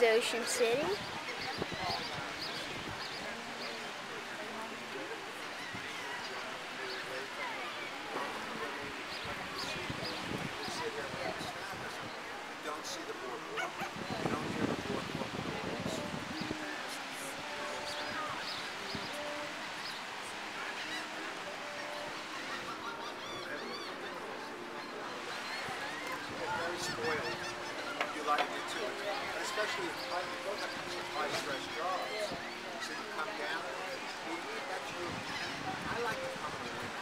This is Ocean City. don't see the. especially if you go high stress jobs, so you come down, you, that's you. I like to come in the winter.